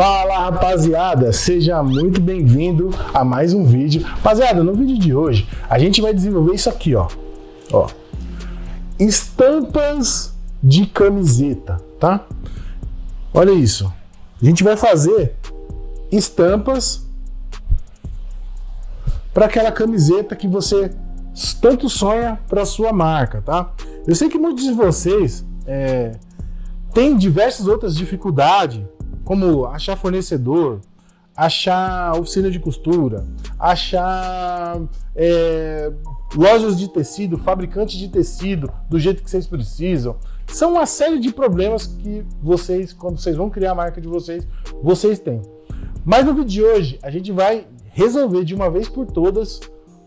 Fala rapaziada, seja muito bem-vindo a mais um vídeo. Rapaziada, no vídeo de hoje a gente vai desenvolver isso aqui, ó. ó. Estampas de camiseta, tá? Olha isso. A gente vai fazer estampas para aquela camiseta que você tanto sonha para sua marca, tá? Eu sei que muitos de vocês é, têm diversas outras dificuldades como achar fornecedor, achar oficina de costura, achar é, lojas de tecido, fabricantes de tecido do jeito que vocês precisam. São uma série de problemas que vocês, quando vocês vão criar a marca de vocês, vocês têm. Mas no vídeo de hoje a gente vai resolver de uma vez por todas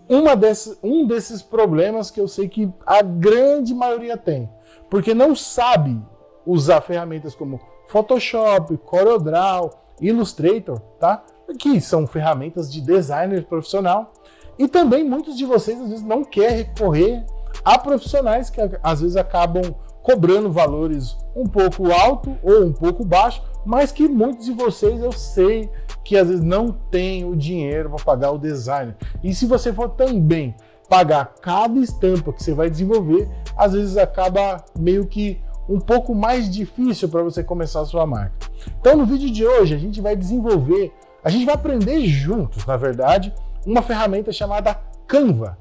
uma desses, um desses problemas que eu sei que a grande maioria tem, porque não sabe usar ferramentas como Photoshop, CorelDRAW, Illustrator, tá? Que são ferramentas de designer profissional. E também muitos de vocês às vezes não querem recorrer a profissionais que às vezes acabam cobrando valores um pouco alto ou um pouco baixo, mas que muitos de vocês eu sei que às vezes não tem o dinheiro para pagar o designer. E se você for também pagar cada estampa que você vai desenvolver, às vezes acaba meio que um pouco mais difícil para você começar a sua marca. Então, no vídeo de hoje, a gente vai desenvolver, a gente vai aprender juntos, na verdade, uma ferramenta chamada Canva.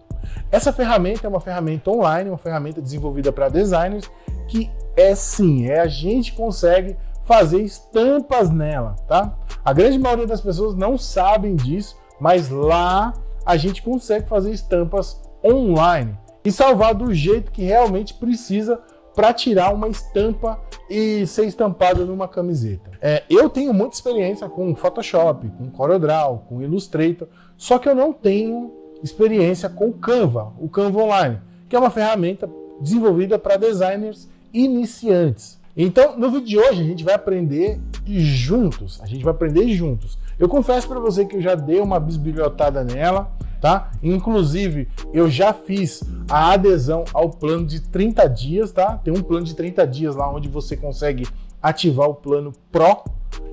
Essa ferramenta é uma ferramenta online, uma ferramenta desenvolvida para designers, que é sim, é a gente consegue fazer estampas nela, tá? A grande maioria das pessoas não sabem disso, mas lá a gente consegue fazer estampas online e salvar do jeito que realmente precisa para tirar uma estampa e ser estampada numa camiseta. É, eu tenho muita experiência com Photoshop, com CorelDRAW, com Illustrator, só que eu não tenho experiência com Canva, o Canva Online, que é uma ferramenta desenvolvida para designers iniciantes. Então, no vídeo de hoje, a gente vai aprender juntos. A gente vai aprender juntos. Eu confesso para você que eu já dei uma bisbilhotada nela, tá? Inclusive, eu já fiz a adesão ao plano de 30 dias, tá? Tem um plano de 30 dias lá onde você consegue ativar o plano Pro.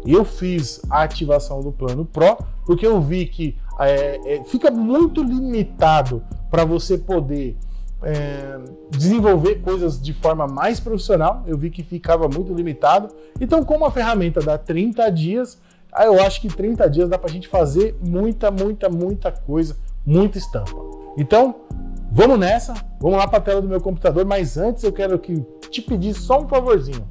Eu fiz a ativação do plano Pro porque eu vi que é, é, fica muito limitado para você poder é, desenvolver coisas de forma mais profissional. Eu vi que ficava muito limitado. Então, como a ferramenta dá 30 dias, eu acho que 30 dias dá para a gente fazer muita, muita, muita coisa, muita estampa. Então, vamos nessa. Vamos lá para a tela do meu computador. Mas antes, eu quero que te pedir só um favorzinho.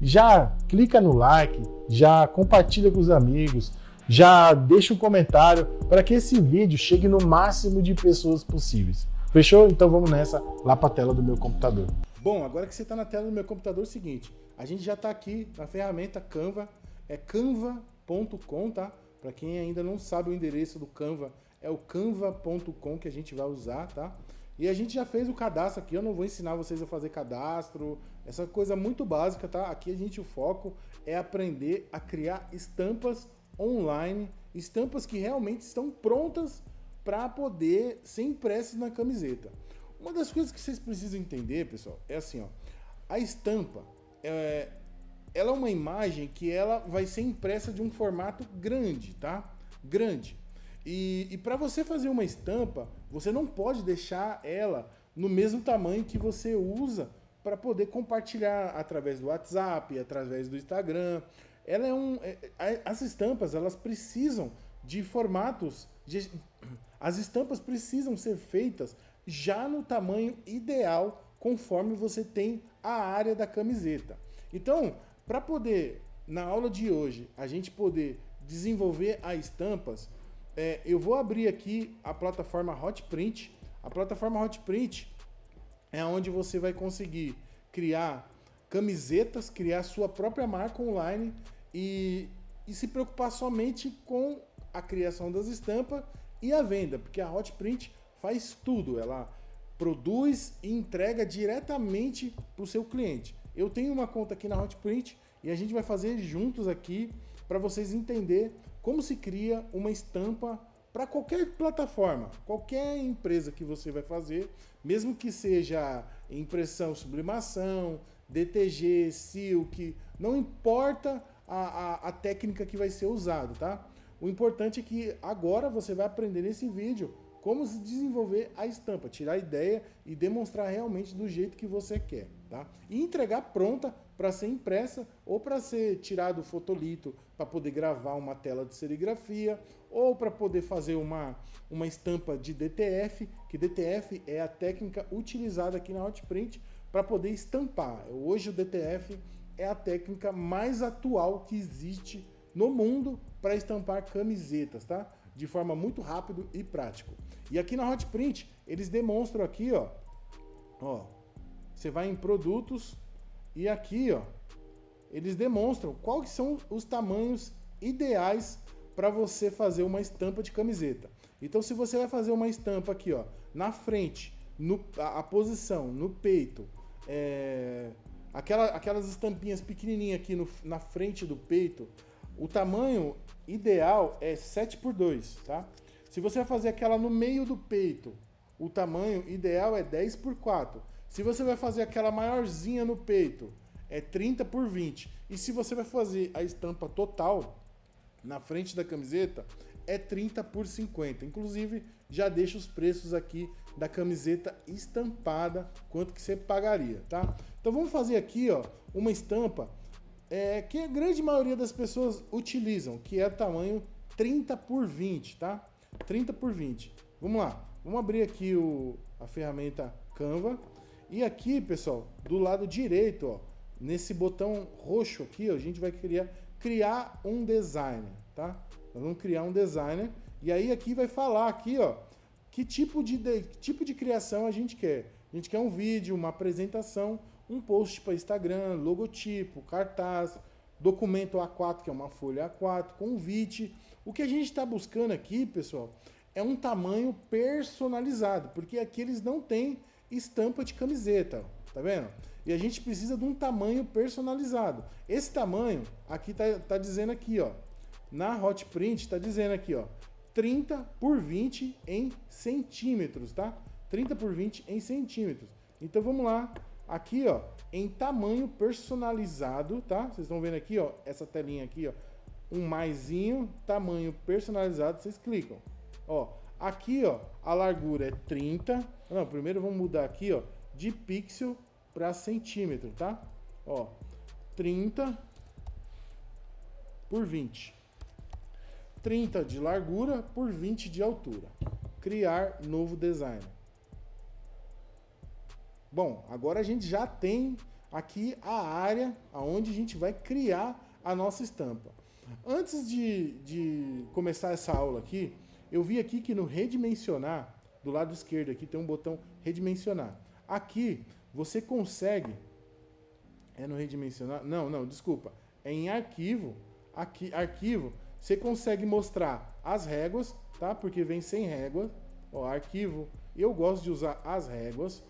Já clica no like, já compartilha com os amigos, já deixa um comentário para que esse vídeo chegue no máximo de pessoas possíveis. Fechou? Então vamos nessa, lá para a tela do meu computador. Bom, agora que você está na tela do meu computador, é o seguinte, a gente já está aqui na ferramenta Canva, é canva.com, tá? Para quem ainda não sabe o endereço do Canva, é o canva.com que a gente vai usar, tá? E a gente já fez o cadastro aqui, eu não vou ensinar vocês a fazer cadastro, essa coisa muito básica, tá? Aqui a gente o foco é aprender a criar estampas online, estampas que realmente estão prontas para poder ser impresso na camiseta. Uma das coisas que vocês precisam entender, pessoal, é assim, ó, a estampa é, ela é uma imagem que ela vai ser impressa de um formato grande, tá? Grande. E, e para você fazer uma estampa, você não pode deixar ela no mesmo tamanho que você usa para poder compartilhar através do WhatsApp, através do Instagram. Ela é um, é, é as estampas elas precisam de formatos de, as estampas precisam ser feitas já no tamanho ideal, conforme você tem a área da camiseta. Então, para poder, na aula de hoje, a gente poder desenvolver as estampas, é, eu vou abrir aqui a plataforma Hotprint. A plataforma Hotprint é onde você vai conseguir criar camisetas, criar sua própria marca online e, e se preocupar somente com a criação das estampas e a venda, porque a Hotprint faz tudo, ela produz e entrega diretamente para o seu cliente. Eu tenho uma conta aqui na Hotprint e a gente vai fazer juntos aqui para vocês entender como se cria uma estampa para qualquer plataforma, qualquer empresa que você vai fazer, mesmo que seja impressão, sublimação, DTG, Silk, não importa a, a, a técnica que vai ser usada, tá? O importante é que agora você vai aprender nesse vídeo como se desenvolver a estampa, tirar a ideia e demonstrar realmente do jeito que você quer, tá? E entregar pronta para ser impressa ou para ser tirado fotolito para poder gravar uma tela de serigrafia ou para poder fazer uma, uma estampa de DTF, que DTF é a técnica utilizada aqui na Hotprint para poder estampar. Hoje o DTF é a técnica mais atual que existe no mundo para estampar camisetas, tá? De forma muito rápido e prático. E aqui na Hotprint, eles demonstram aqui, ó, ó, você vai em produtos e aqui, ó, eles demonstram quais são os tamanhos ideais para você fazer uma estampa de camiseta. Então, se você vai fazer uma estampa aqui, ó, na frente, no, a, a posição, no peito, é, aquela, aquelas estampinhas pequenininhas aqui no, na frente do peito, o tamanho ideal é 7 por 2, tá? Se você vai fazer aquela no meio do peito, o tamanho ideal é 10 por 4. Se você vai fazer aquela maiorzinha no peito, é 30 por 20. E se você vai fazer a estampa total na frente da camiseta, é 30 por 50. Inclusive, já deixo os preços aqui da camiseta estampada, quanto que você pagaria, tá? Então vamos fazer aqui, ó, uma estampa é, que a grande maioria das pessoas utilizam, que é tamanho 30 por 20, tá? 30 por 20. Vamos lá, vamos abrir aqui o, a ferramenta Canva. E aqui, pessoal, do lado direito, ó, nesse botão roxo aqui, ó, a gente vai criar, criar um designer, tá? Nós vamos criar um designer e aí aqui vai falar aqui, ó, que tipo de, de que tipo de criação a gente quer. A gente quer um vídeo, uma apresentação, um post para Instagram, logotipo, cartaz, documento A4, que é uma folha A4, convite. O que a gente está buscando aqui, pessoal, é um tamanho personalizado, porque aqui eles não têm estampa de camiseta, tá vendo? E a gente precisa de um tamanho personalizado. Esse tamanho, aqui tá, tá dizendo aqui, ó, na Hotprint tá dizendo aqui, ó, 30 por 20 em centímetros, tá? 30 por 20 em centímetros. Então vamos lá, aqui, ó, em tamanho personalizado, tá? Vocês estão vendo aqui, ó, essa telinha aqui, ó, um maisinho, tamanho personalizado, vocês clicam. Ó, aqui, ó, a largura é 30. Não, primeiro vamos mudar aqui, ó, de pixel para centímetro, tá? Ó, 30 por 20. 30 de largura por 20 de altura. Criar novo design. Bom, agora a gente já tem aqui a área onde a gente vai criar a nossa estampa. Antes de, de começar essa aula aqui, eu vi aqui que no redimensionar, do lado esquerdo aqui tem um botão redimensionar. Aqui você consegue é no redimensionar? Não, não, desculpa. É em arquivo. Aqui, arquivo, você consegue mostrar as réguas, tá? Porque vem sem régua. Ó, arquivo. Eu gosto de usar as réguas.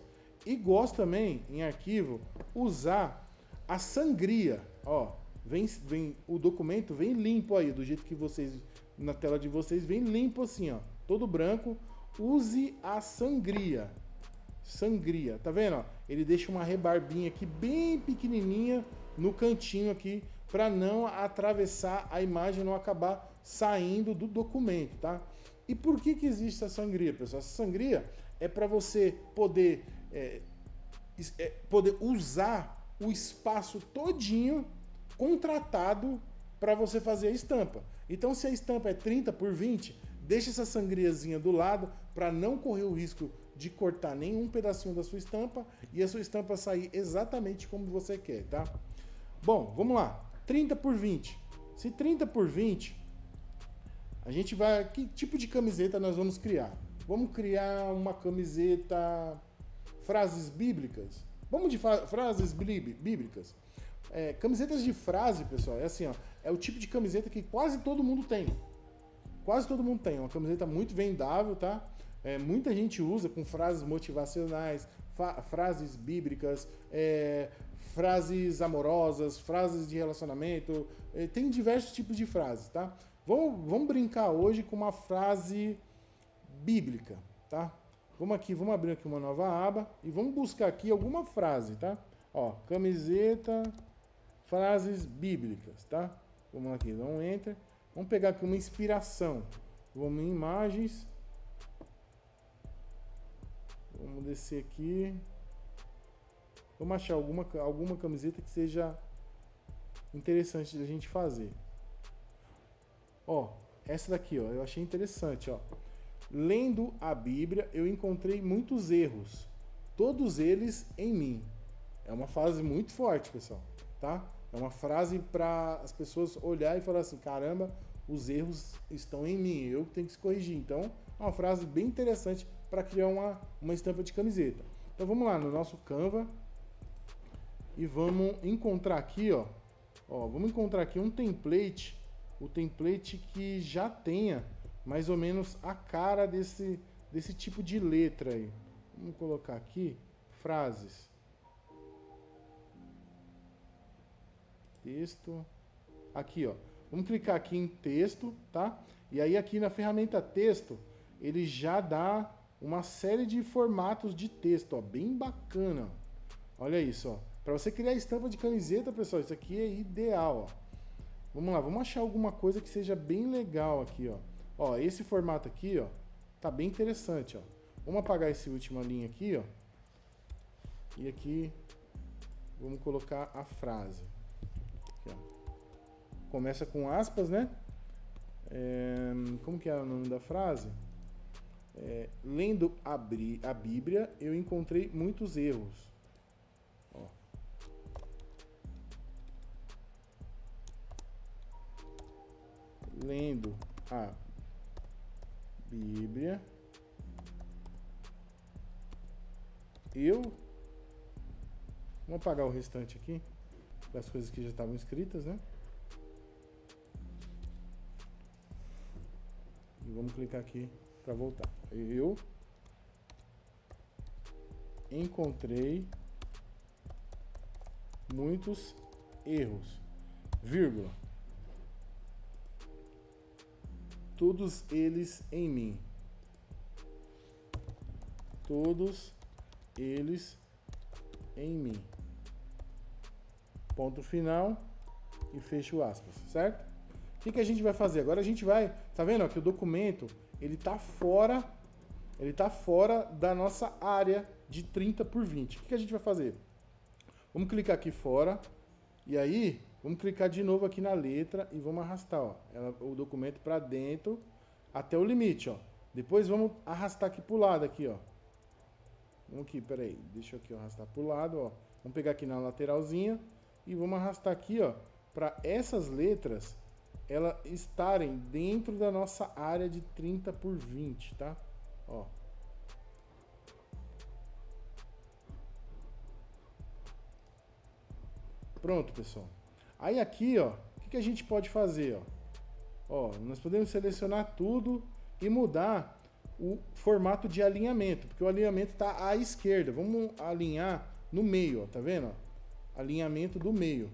E gosto também, em arquivo, usar a sangria. Ó, vem, vem, o documento vem limpo aí, do jeito que vocês, na tela de vocês, vem limpo assim, ó, todo branco. Use a sangria. Sangria, tá vendo? Ele deixa uma rebarbinha aqui bem pequenininha no cantinho aqui para não atravessar a imagem, não acabar saindo do documento, tá? E por que que existe essa sangria, pessoal? Essa sangria é para você poder é, é, poder usar o espaço todinho contratado para você fazer a estampa. Então, se a estampa é 30 por 20, deixa essa sangriazinha do lado para não correr o risco de cortar nenhum pedacinho da sua estampa e a sua estampa sair exatamente como você quer, tá? Bom, vamos lá. 30 por 20. Se 30 por 20, a gente vai. Que tipo de camiseta nós vamos criar? Vamos criar uma camiseta frases bíblicas. Vamos de frases bíblicas. É, camisetas de frase, pessoal, é assim, ó, é o tipo de camiseta que quase todo mundo tem. Quase todo mundo tem. É uma camiseta muito vendável, tá? É, muita gente usa com frases motivacionais, frases bíblicas, é, frases amorosas, frases de relacionamento. É, tem diversos tipos de frases, tá? Vamos, vamos brincar hoje com uma frase bíblica, tá? Vamos aqui, vamos abrir aqui uma nova aba e vamos buscar aqui alguma frase, tá? Ó, camiseta, frases bíblicas, tá? Vamos aqui, um enter. Vamos pegar aqui uma inspiração. Vamos em imagens. Vamos descer aqui. Vamos achar alguma, alguma camiseta que seja interessante da gente fazer. Ó, essa daqui, ó, eu achei interessante, ó. Lendo a Bíblia, eu encontrei muitos erros, todos eles em mim. É uma frase muito forte, pessoal, tá? É uma frase para as pessoas olhar e falar assim: caramba, os erros estão em mim, eu tenho que se corrigir. Então, é uma frase bem interessante para criar uma, uma estampa de camiseta. Então vamos lá no nosso Canva e vamos encontrar aqui, ó, ó, vamos encontrar aqui um template, o template que já tenha mais ou menos a cara desse desse tipo de letra aí. Vamos colocar aqui frases. Texto. Aqui, ó. Vamos clicar aqui em texto, tá? E aí aqui na ferramenta texto, ele já dá uma série de formatos de texto, ó, bem bacana. Olha isso, ó. Para você criar estampa de camiseta, pessoal, isso aqui é ideal, ó. Vamos lá, vamos achar alguma coisa que seja bem legal aqui, ó. Ó, esse formato aqui, ó, tá bem interessante, ó. Vamos apagar essa última linha aqui, ó. E aqui vamos colocar a frase. Aqui, Começa com aspas, né? É, como que é o nome da frase? É, lendo a, a Bíblia, eu encontrei muitos erros. Ó. Lendo a Bíblia, eu vamos apagar o restante aqui das coisas que já estavam escritas, né? E vamos clicar aqui para voltar. Eu encontrei muitos erros, vírgula. Todos eles em mim. Todos eles em mim. Ponto final e fecho aspas, certo? O que, que a gente vai fazer? Agora a gente vai, tá vendo ó, que o documento ele está fora, ele tá fora da nossa área de 30 por 20. O que, que a gente vai fazer? Vamos clicar aqui fora e aí vamos clicar de novo aqui na letra e vamos arrastar ó, ela, o documento para dentro até o limite, ó. Depois vamos arrastar aqui para o lado aqui, ó. Vamos aqui, peraí, deixa eu aqui arrastar para o lado, ó. Vamos pegar aqui na lateralzinha e vamos arrastar aqui, ó, para essas letras elas estarem dentro da nossa área de 30 por 20, tá? Ó. Pronto, pessoal. Aí aqui, ó, o que, que a gente pode fazer, ó? Ó, nós podemos selecionar tudo e mudar o formato de alinhamento, porque o alinhamento está à esquerda. Vamos alinhar no meio, ó, tá vendo? Alinhamento do meio.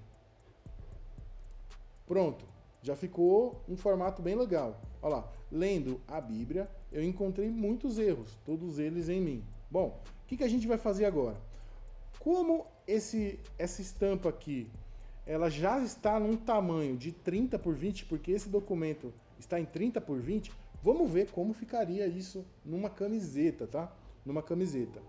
Pronto já ficou um formato bem legal. Olha lá, lendo a Bíblia, eu encontrei muitos erros, todos eles em mim. Bom, o que, que a gente vai fazer agora? Como esse, essa estampa aqui, ela já está num tamanho de 30 por 20, porque esse documento está em 30 por 20, vamos ver como ficaria isso numa camiseta, tá? Numa camiseta.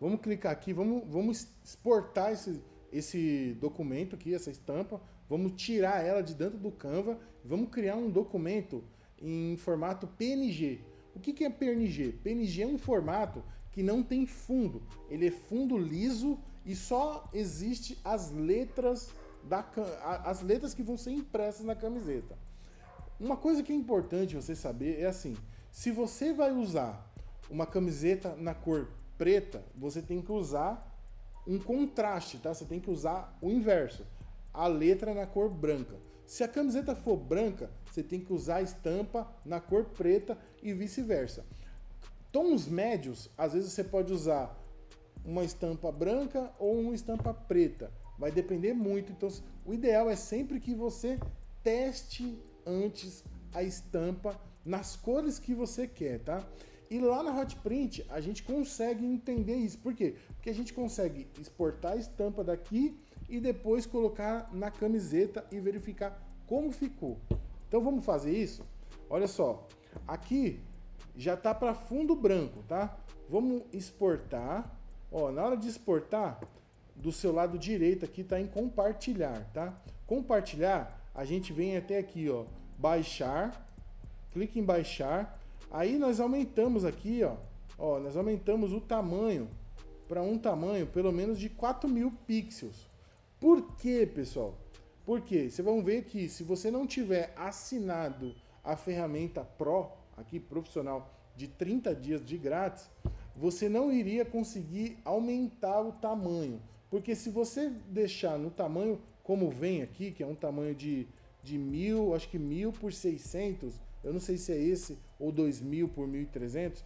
Vamos clicar aqui, vamos, vamos exportar esse, esse documento aqui, essa estampa, vamos tirar ela de dentro do Canva vamos criar um documento em formato PNG. O que é PNG? PNG é um formato que não tem fundo, ele é fundo liso e só existe as letras da as letras que vão ser impressas na camiseta. Uma coisa que é importante você saber é assim, se você vai usar uma camiseta na cor preta, você tem que usar um contraste, tá? Você tem que usar o inverso. A letra na cor branca. Se a camiseta for branca, você tem que usar a estampa na cor preta e vice-versa. Tons médios, às vezes você pode usar uma estampa branca ou uma estampa preta. Vai depender muito. Então, o ideal é sempre que você teste antes a estampa nas cores que você quer, tá? E lá na Hotprint a gente consegue entender isso. Por quê? Porque a gente consegue exportar a estampa daqui e depois colocar na camiseta e verificar como ficou. Então vamos fazer isso? Olha só, aqui já tá para fundo branco, tá? Vamos exportar. Ó, na hora de exportar, do seu lado direito aqui tá em compartilhar, tá? Compartilhar, a gente vem até aqui, ó, baixar, clique em baixar, aí nós aumentamos aqui, ó, ó, nós aumentamos o tamanho para um tamanho pelo menos de 4000 pixels. Por quê, pessoal? Porque vocês vão ver que se você não tiver assinado a ferramenta Pro, aqui profissional, de 30 dias de grátis, você não iria conseguir aumentar o tamanho. Porque se você deixar no tamanho como vem aqui, que é um tamanho de, de mil, acho que mil por 600, eu não sei se é esse, ou 2000 por 1300,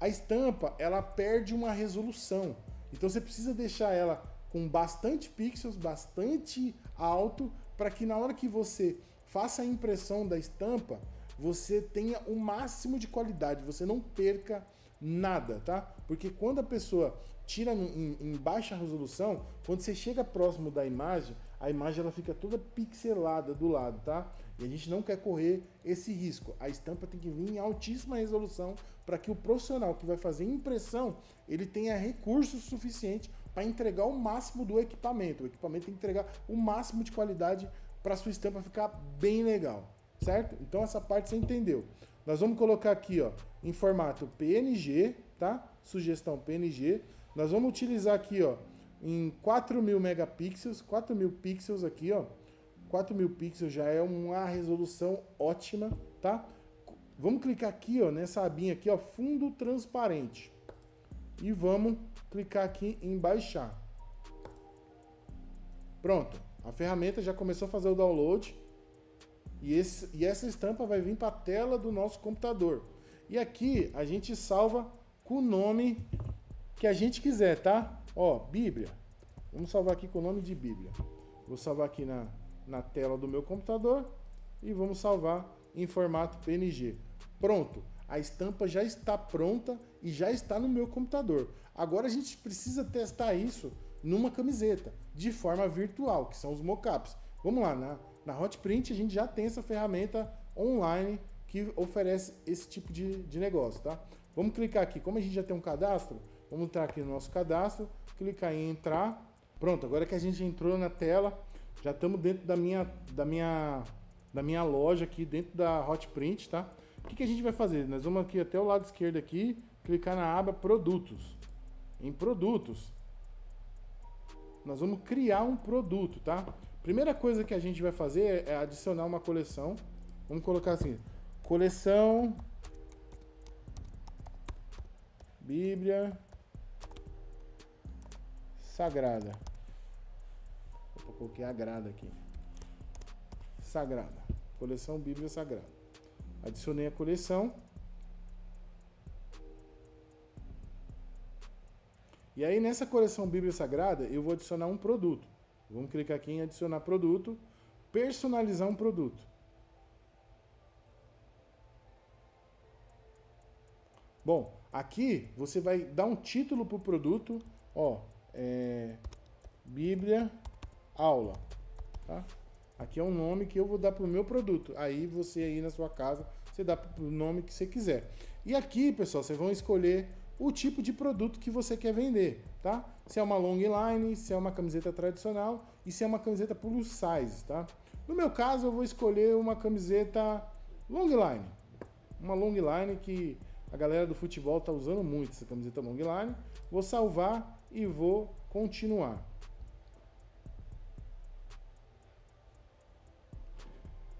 a estampa ela perde uma resolução. Então você precisa deixar ela com bastante pixels, bastante alto, para que na hora que você faça a impressão da estampa, você tenha o máximo de qualidade, você não perca nada, tá? Porque quando a pessoa tira em, em, baixa resolução, quando você chega próximo da imagem, a imagem ela fica toda pixelada do lado, tá? E a gente não quer correr esse risco. A estampa tem que vir em altíssima resolução para que o profissional que vai fazer impressão, ele tenha recursos suficientes para entregar o máximo do equipamento. O equipamento tem que entregar o máximo de qualidade para sua estampa ficar bem legal certo? Então essa parte você entendeu. Nós vamos colocar aqui, ó, em formato PNG, tá? Sugestão PNG. Nós vamos utilizar aqui, ó, em 4000 megapixels, 4000 pixels aqui, ó. 4000 pixels já é uma resolução ótima, tá? Vamos clicar aqui, ó, nessa abinha aqui, ó, fundo transparente. E vamos clicar aqui em baixar. Pronto. A ferramenta já começou a fazer o download. E, esse, e essa estampa vai vir para a tela do nosso computador. E aqui a gente salva com o nome que a gente quiser, tá? Ó, Bíblia. Vamos salvar aqui com o nome de Bíblia. Vou salvar aqui na, na tela do meu computador e vamos salvar em formato PNG. Pronto, a estampa já está pronta e já está no meu computador. Agora a gente precisa testar isso numa camiseta, de forma virtual, que são os mockups. Vamos lá? Na Hotprint a gente já tem essa ferramenta online que oferece esse tipo de, de negócio, tá? Vamos clicar aqui, como a gente já tem um cadastro, vamos entrar aqui no nosso cadastro, clicar em entrar. Pronto, agora que a gente entrou na tela, já estamos dentro da minha, da minha, da minha loja aqui, dentro da Hotprint, tá? O que, que a gente vai fazer? Nós vamos aqui até o lado esquerdo aqui, clicar na aba produtos. Em produtos, nós vamos criar um produto, tá? Primeira coisa que a gente vai fazer é adicionar uma coleção. Vamos colocar assim: coleção Bíblia Sagrada. Eu coloquei a grada aqui. Sagrada. Coleção Bíblia Sagrada. Adicionei a coleção. E aí nessa coleção Bíblia Sagrada eu vou adicionar um produto. Vamos clicar aqui em adicionar produto, personalizar um produto. Bom, aqui você vai dar um título para o produto, ó, é, Bíblia Aula, tá? Aqui é um nome que eu vou dar para o meu produto. Aí você aí na sua casa, você dá o nome que você quiser. E aqui, pessoal, vocês vão escolher o tipo de produto que você quer vender, tá? Se é uma long line, se é uma camiseta tradicional e se é uma camiseta plus size, tá? No meu caso, eu vou escolher uma camiseta long line. Uma long line que a galera do futebol tá usando muito essa camiseta long line. Vou salvar e vou continuar.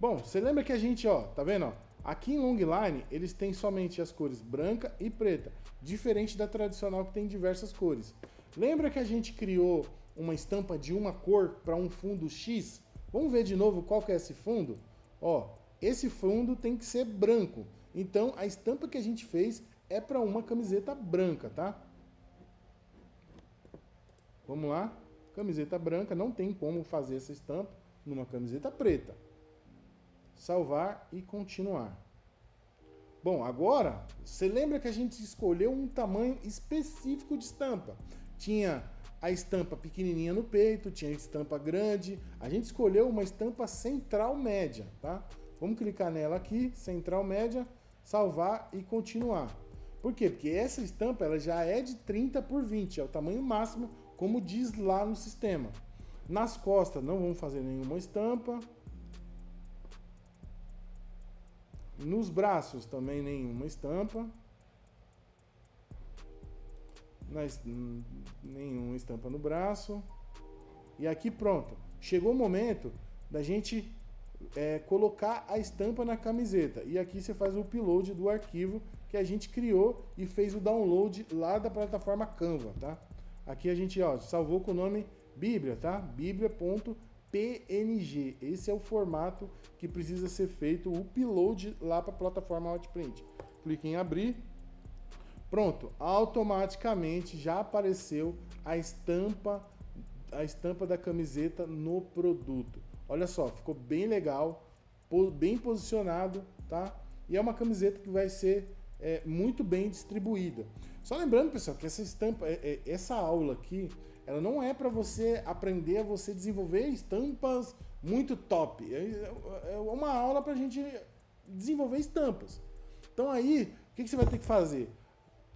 Bom, você lembra que a gente, ó, tá vendo, ó? Aqui em Longline, eles têm somente as cores branca e preta, diferente da tradicional que tem diversas cores. Lembra que a gente criou uma estampa de uma cor para um fundo X? Vamos ver de novo qual que é esse fundo? Ó, esse fundo tem que ser branco. Então, a estampa que a gente fez é para uma camiseta branca, tá? Vamos lá. Camiseta branca, não tem como fazer essa estampa numa camiseta preta salvar e continuar. Bom, agora, você lembra que a gente escolheu um tamanho específico de estampa? Tinha a estampa pequenininha no peito, tinha estampa grande. A gente escolheu uma estampa central média, tá? Vamos clicar nela aqui, central média, salvar e continuar. Por quê? Porque essa estampa ela já é de 30 por 20, é o tamanho máximo, como diz lá no sistema. Nas costas não vamos fazer nenhuma estampa. Nos braços também nenhuma estampa. Nas, nenhuma estampa no braço. E aqui pronto. Chegou o momento da gente é, colocar a estampa na camiseta. E aqui você faz o upload do arquivo que a gente criou e fez o download lá da plataforma Canva, tá? Aqui a gente ó, salvou com o nome Bíblia, tá? Bíblia.png. Esse é o formato que precisa ser feito o upload lá para a plataforma Outprint. Clique em abrir. Pronto, automaticamente já apareceu a estampa a estampa da camiseta no produto. Olha só, ficou bem legal, bem posicionado, tá? E é uma camiseta que vai ser é, muito bem distribuída. Só lembrando, pessoal, que essa estampa, é, é, essa aula aqui, ela não é para você aprender a você desenvolver estampas muito top. É, é uma aula para a gente desenvolver estampas. Então aí, o que, que você vai ter que fazer?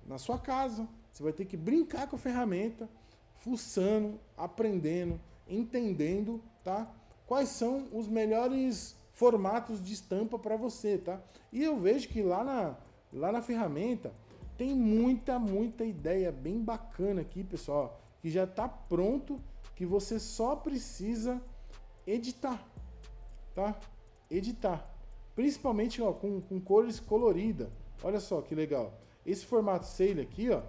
Na sua casa, você vai ter que brincar com a ferramenta, fuçando, aprendendo, entendendo, tá? quais são os melhores formatos de estampa para você, tá? E eu vejo que lá na, lá na ferramenta tem muita, muita ideia bem bacana aqui, pessoal, que já está pronto, que você só precisa editar, tá? Editar. Principalmente ó, com, com cores coloridas. Olha só que legal. Esse formato sail aqui, ó,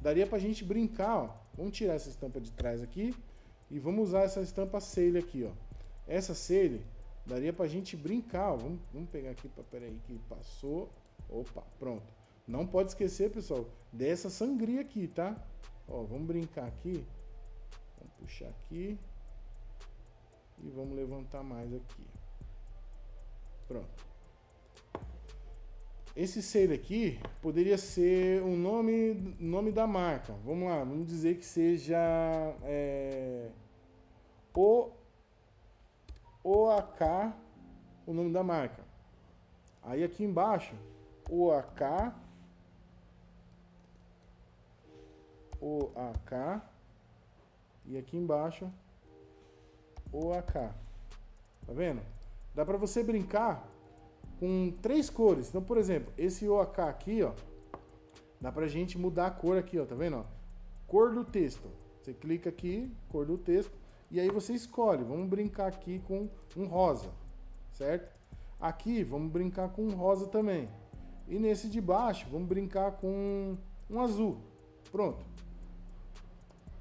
daria para a gente brincar, ó. Vamos tirar essa estampa de trás aqui e vamos usar essa estampa sail aqui, ó. Essa sele daria pra gente brincar. Vamos, vamos pegar aqui, peraí, que passou. Opa, pronto. Não pode esquecer, pessoal, dessa sangria aqui, tá? Ó, vamos brincar aqui. Vamos puxar aqui. E vamos levantar mais aqui. Pronto. Esse selo aqui poderia ser o nome, nome da marca. Vamos lá, vamos dizer que seja é, o OAK, o nome da marca. Aí aqui embaixo, OAK, OAK, e aqui embaixo, OAK. Tá vendo? Dá para você brincar com três cores. Então, por exemplo, esse OAK aqui, ó, dá pra gente mudar a cor aqui, ó, tá vendo? Ó? Cor do texto. Você clica aqui, cor do texto, e aí você escolhe, vamos brincar aqui com um rosa, certo? Aqui vamos brincar com um rosa também. E nesse de baixo vamos brincar com um azul. Pronto.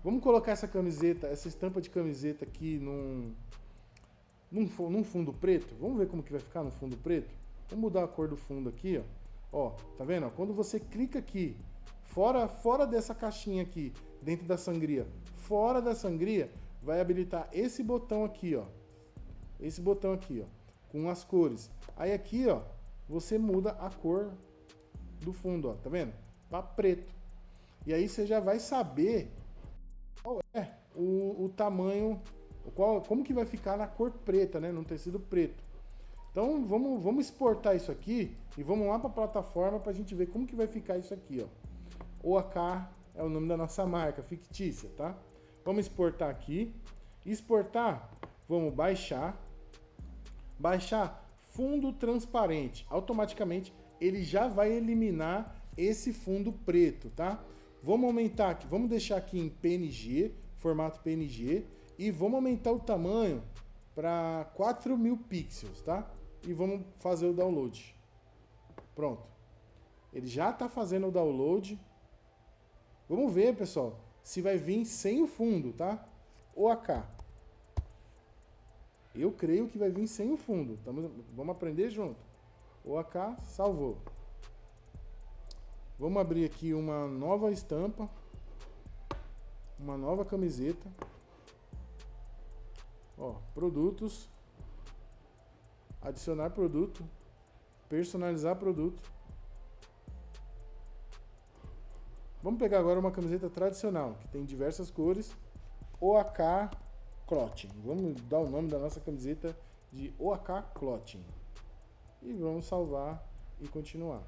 Vamos colocar essa camiseta, essa estampa de camiseta aqui num, num, num fundo preto. Vamos ver como que vai ficar no fundo preto? Vamos mudar a cor do fundo aqui, ó. Ó, tá vendo? Quando você clica aqui, fora, fora dessa caixinha aqui, dentro da sangria, fora da sangria, vai habilitar esse botão aqui, ó. Esse botão aqui, ó, com as cores. Aí aqui, ó, você muda a cor do fundo, ó, tá vendo? Para preto. E aí você já vai saber qual é o, o tamanho, qual, como que vai ficar na cor preta, né, no tecido preto. Então vamos, vamos exportar isso aqui e vamos lá para a plataforma para a gente ver como que vai ficar isso aqui, ó. OAK é o nome da nossa marca fictícia, tá? Vamos exportar aqui. Exportar, vamos baixar. Baixar fundo transparente. Automaticamente ele já vai eliminar esse fundo preto, tá? Vamos aumentar aqui, vamos deixar aqui em PNG, formato PNG, e vamos aumentar o tamanho para 4000 pixels, tá? E vamos fazer o download. Pronto. Ele já está fazendo o download. Vamos ver, pessoal se vai vir sem o fundo, tá? Ou AK. Eu creio que vai vir sem o fundo. Tamo, vamos aprender junto. O AK salvou. Vamos abrir aqui uma nova estampa. Uma nova camiseta. Ó, produtos. Adicionar produto. Personalizar produto. Vamos pegar agora uma camiseta tradicional, que tem diversas cores. OAK Clothing. Vamos dar o nome da nossa camiseta de OAK Clothing. E vamos salvar e continuar.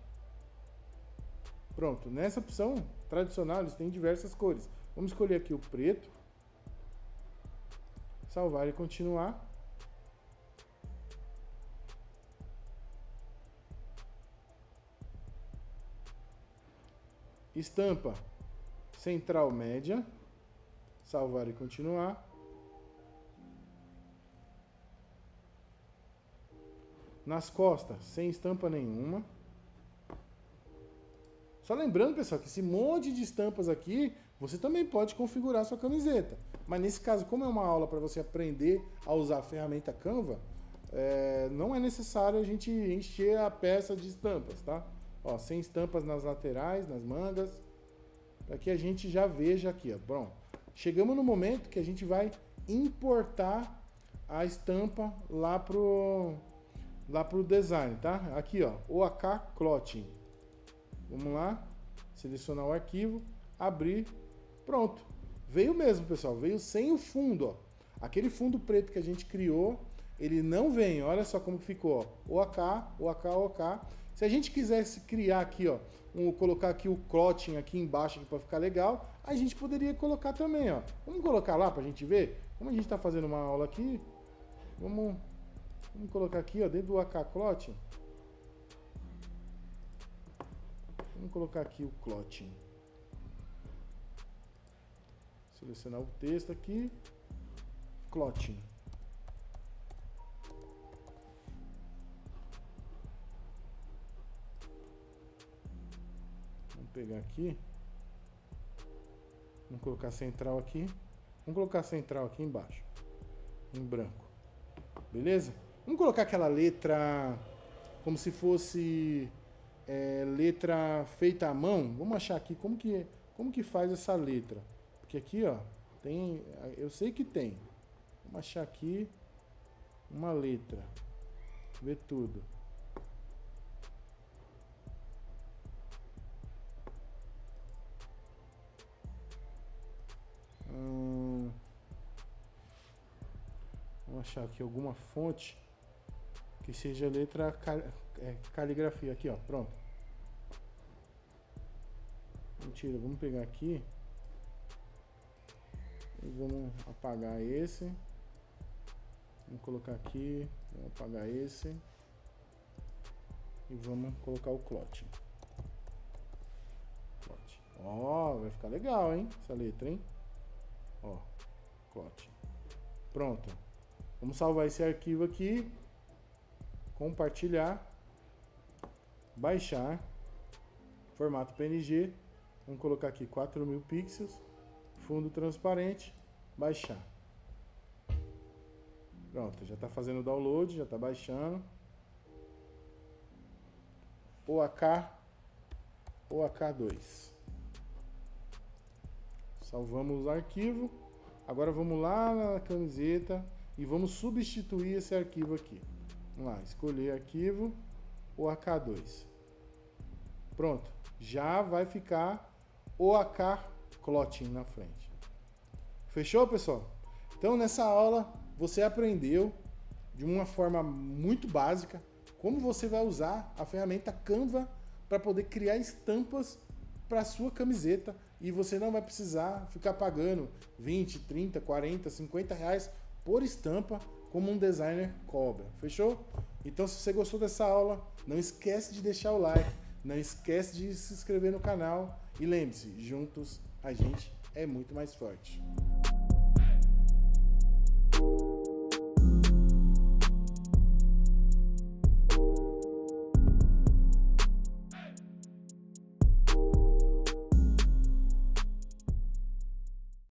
Pronto, nessa opção tradicional eles têm diversas cores. Vamos escolher aqui o preto. Salvar e continuar. Estampa central média. Salvar e continuar. Nas costas, sem estampa nenhuma. Só lembrando, pessoal, que esse monte de estampas aqui, você também pode configurar sua camiseta. Mas nesse caso, como é uma aula para você aprender a usar a ferramenta Canva, é, não é necessário a gente encher a peça de estampas, tá? Ó, sem estampas nas laterais, nas mangas, para que a gente já veja aqui, ó. Chegamos no momento que a gente vai importar a estampa lá pro lá pro design, tá? Aqui, ó, OAK Clothing. Vamos lá, selecionar o arquivo, abrir, pronto. Veio mesmo, pessoal, veio sem o fundo, ó. Aquele fundo preto que a gente criou, ele não vem. Olha só como ficou, ó. OAK, OAK, OAK. Se a gente quisesse criar aqui, ó, um, colocar aqui o clothing aqui embaixo para ficar legal, a gente poderia colocar também, ó. Vamos colocar lá para a gente ver? Como a gente está fazendo uma aula aqui, vamos, vamos colocar aqui, ó, dentro do Clothing. Vamos colocar aqui o clothing. Selecionar o texto aqui. Clothing. Vamos pegar aqui. Vamos colocar central aqui. Vamos colocar central aqui embaixo. Em branco. Beleza? Vamos colocar aquela letra como se fosse é, letra feita à mão, vamos achar aqui como que, como que faz essa letra. Porque aqui, ó, tem, eu sei que tem. Vamos achar aqui uma letra. Ver tudo. Hum, vamos achar aqui alguma fonte que seja letra cal, é, caligrafia aqui, ó, pronto. Mentira, vamos pegar aqui e vamos apagar esse. Vamos colocar aqui, vamos apagar esse e vamos colocar o clote. Clote. Ó, vai ficar legal, hein? Essa letra, hein? Ó, clote. Pronto. Vamos salvar esse arquivo aqui compartilhar, baixar, formato PNG, vamos colocar aqui 4000 pixels, fundo transparente, baixar. Pronto, já está fazendo o download, já está baixando. OAK, OAK2. Salvamos o arquivo. Agora vamos lá na camiseta e vamos substituir esse arquivo aqui. Vamos lá, escolher arquivo, o AK2. Pronto, já vai ficar o AK Clothing na frente. Fechou, pessoal? Então, nessa aula, você aprendeu de uma forma muito básica como você vai usar a ferramenta Canva para poder criar estampas para sua camiseta e você não vai precisar ficar pagando 20, 30, 40, 50 reais por estampa como um designer cobra. Fechou? Então, se você gostou dessa aula, não esquece de deixar o like, não esquece de se inscrever no canal e lembre-se, juntos a gente é muito mais forte.